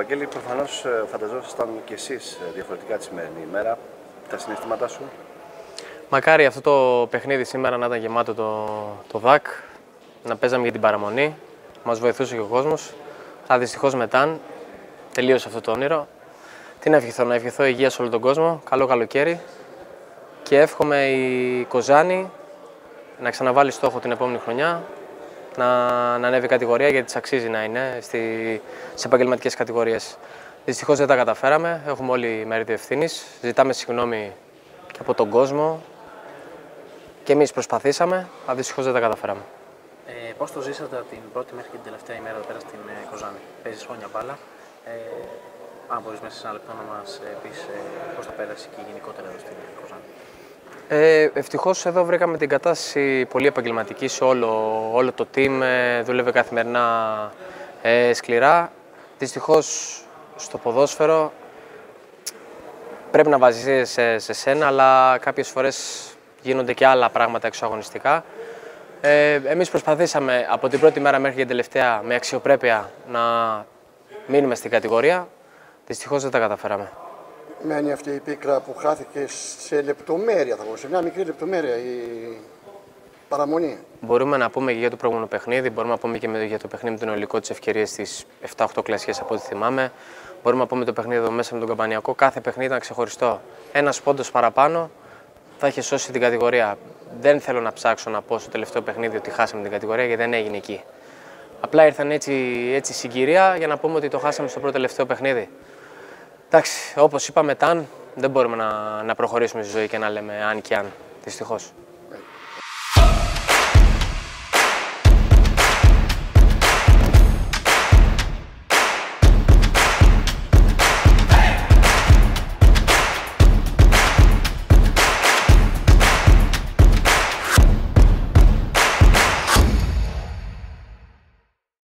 Βαγγέλη, προφανώς φανταζόσασταν και εσείς διαφορετικά τη σημερινή ημέρα. Τα συναισθήματά σου; Μακάρι αυτό το παιχνίδι σήμερα να ήταν γεμάτο το, το ΔΑΚ, να παίζαμε για την παραμονή, μας βοηθούσε και ο κόσμος. Αλλά δυστυχώς μετά τελείωσε αυτό το όνειρο. Τι να ευχηθώ, να ευχηθώ υγεία σε όλο τον κόσμο, καλό καλοκαίρι και εύχομαι η Κοζάνη να ξαναβάλει στόχο την επόμενη χρονιά, να, να ανέβει κατηγορία γιατί της αξίζει να είναι στη, σε επαγγελματικές κατηγορίες. Δυστυχώς δεν τα καταφέραμε, έχουμε όλοι μέρη ευθύνης. Ζητάμε συγγνώμη και από τον κόσμο, και εμείς προσπαθήσαμε, αλλά δυστυχώς δεν τα καταφέραμε. Ε, Πώς το ζήσατε από την πρώτη μέχρι και την τελευταία ημέρα εδώ πέρα στην ε, Κοζάνη; Παίζεις χρόνια μπάλα. Ε, αν μπορείς μέσα σε ένα λεπτό να μας ε, πεις ε, πώς θα πέρασε και γενικότερα εδώ στην ε, Κοζάνη; Ε, Ευτυχώς εδώ βρήκαμε την κατάσταση πολύ επαγγελματική σε όλο, όλο το team. Ε, δούλευε καθημερινά ε, σκληρά. Δυστυχώς στο ποδόσφαιρο πρέπει να βάζεις σε, σε σένα, αλλά κάποιες φορές γίνονται και άλλα πράγματα εξωαγωνιστικά. Ε, εμείς προσπαθήσαμε από την πρώτη μέρα μέχρι και την τελευταία με αξιοπρέπεια να μείνουμε στην κατηγορία. Δυστυχώς δεν τα καταφέραμε. Μένει αυτή η πίκρα που χάθηκε σε λεπτομέρεια, θα πω, σε μια μικρή λεπτομέρεια η παραμονή. Μπορούμε να πούμε και για το προηγούμενο παιχνίδι, μπορούμε να πούμε και για το παιχνίδι με τον ολικό της ευκαιρία στι 7-8 κλασιέ από ό,τι θυμάμαι. Μπορούμε να πούμε το παιχνίδι εδώ μέσα με τον Καμπανιακό. Κάθε παιχνίδι ήταν ξεχωριστό. Ένας πόντος παραπάνω θα είχε σώσει την κατηγορία. Δεν θέλω να ψάξω να πω στο τελευταίο παιχνίδι ότι χάσαμε την κατηγορία γιατί δεν έγινε εκεί. Απλά ήρθαν έτσι, έτσι συγκυρία για να πούμε ότι το χάσαμε στο πρώτο τελευταίο παιχνίδι. Εντάξει, όπως είπαμε, ταν, δεν μπορούμε να, να προχωρήσουμε στη ζωή και να λέμε αν και αν. Δυστυχώς.